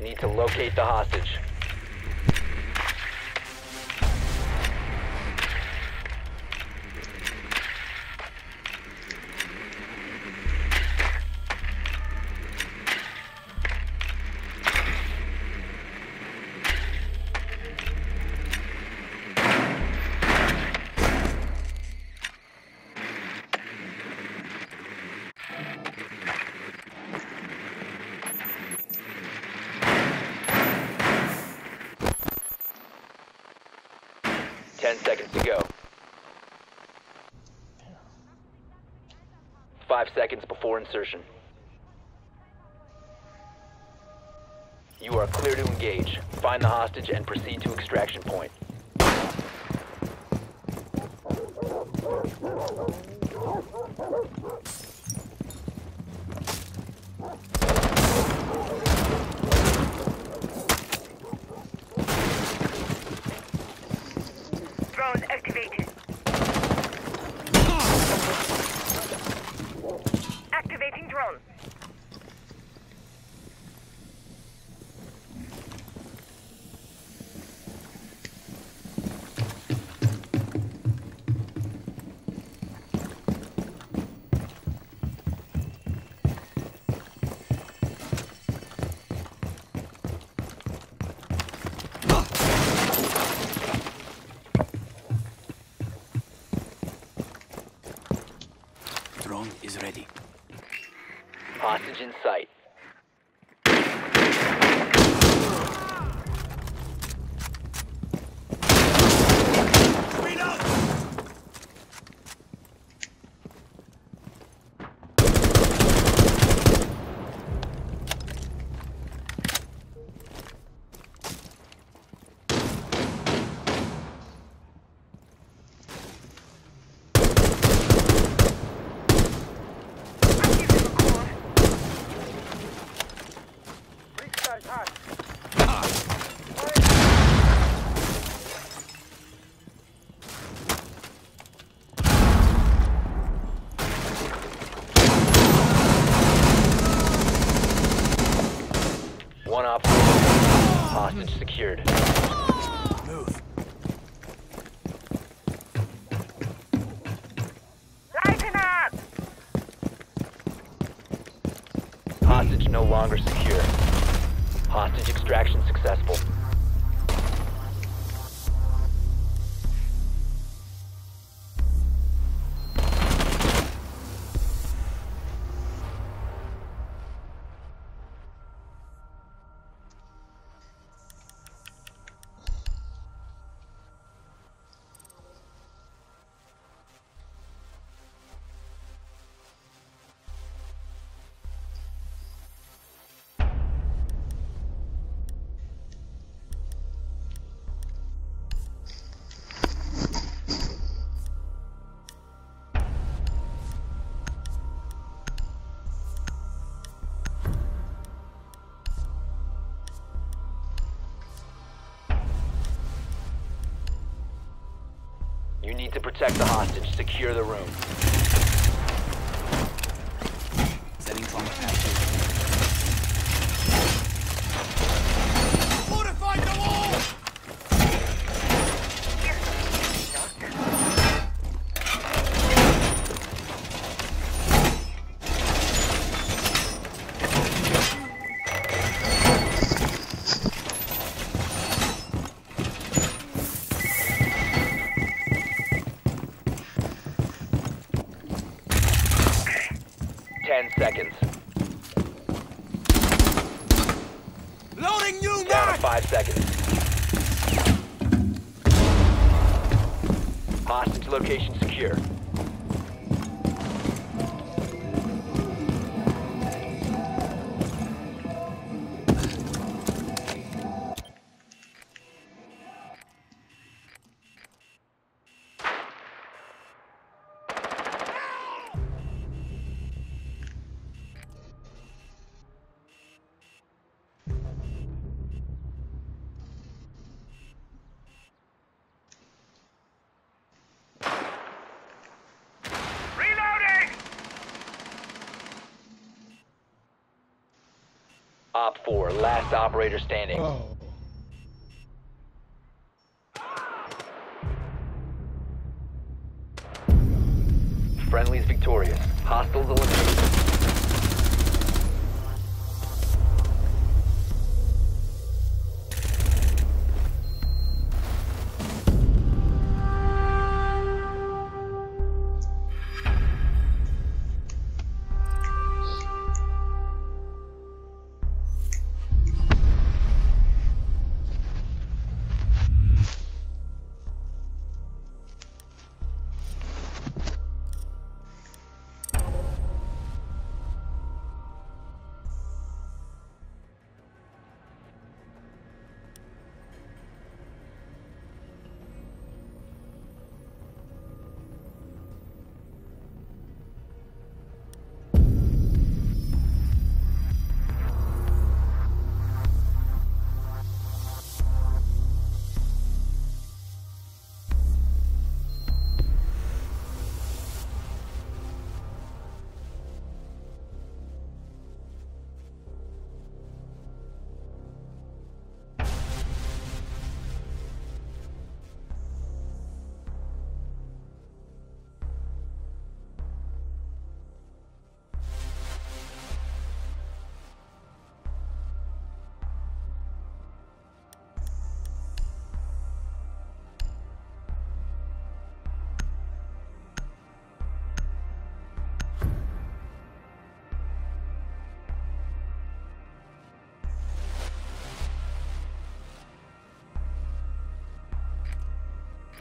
Need to locate the hostage. Ten seconds to go. Five seconds before insertion. You are clear to engage. Find the hostage and proceed to extraction point. Secured. Move. Lighten up! Hostage no longer secure. Hostage extraction successful. Need to protect the hostage. Secure the room. Loading new Down to five seconds. Hostage location secure. Op 4, last operator standing. Oh. Friendly's victorious. Hostiles eliminated.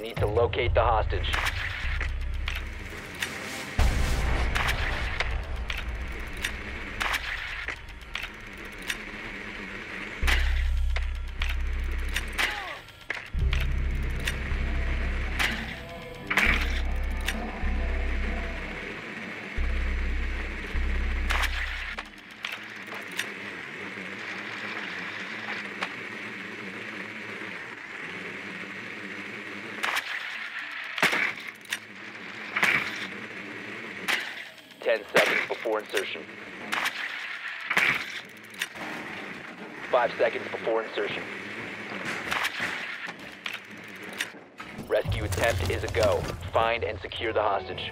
Need to locate the hostage. Before insertion. Five seconds before insertion. Rescue attempt is a go. Find and secure the hostage.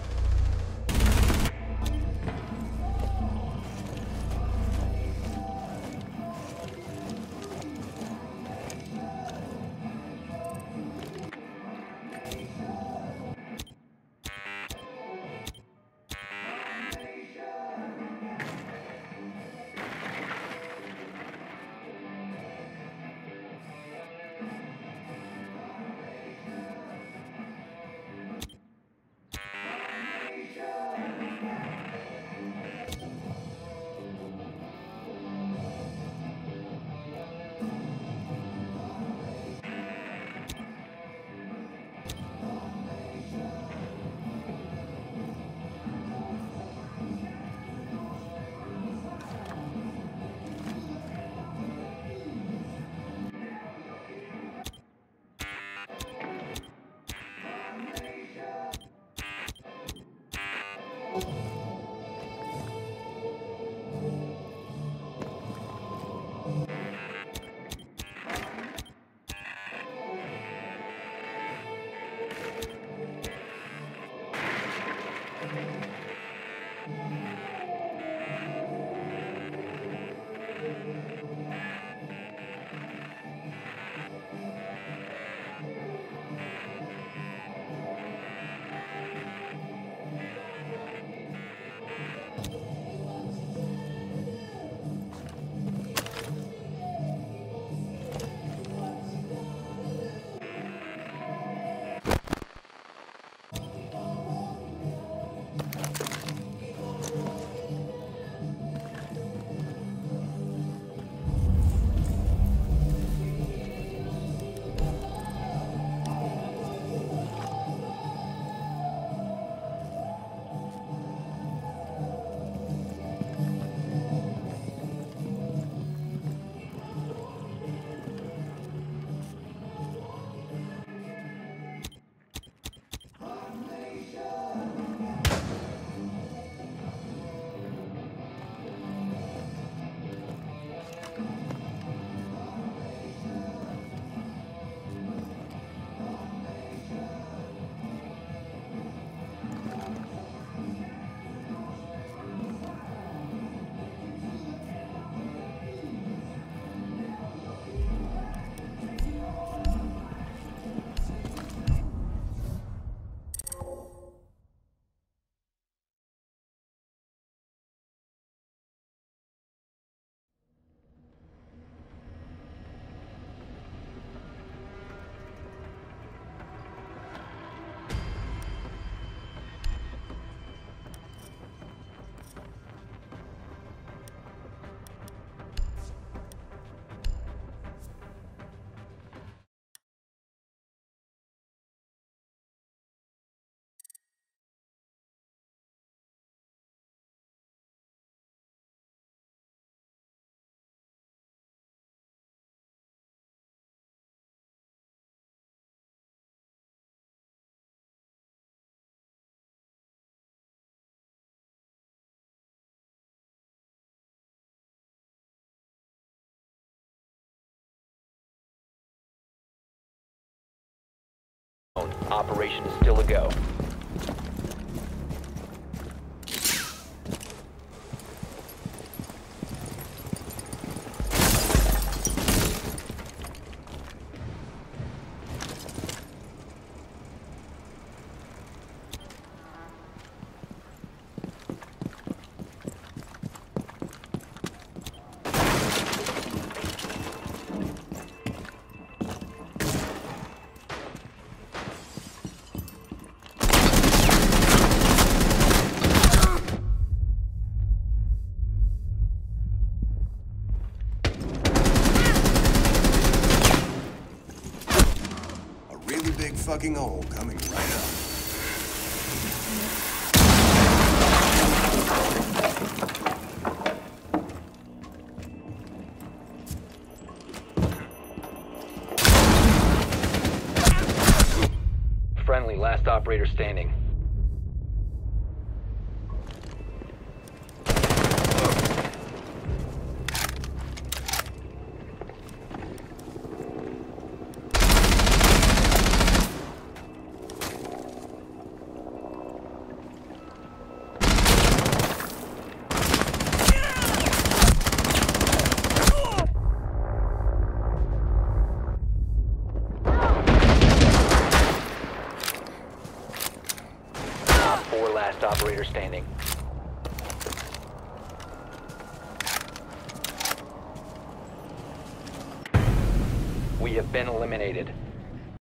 Operation is still a go. Fucking hole coming right up. Friendly, last operator standing.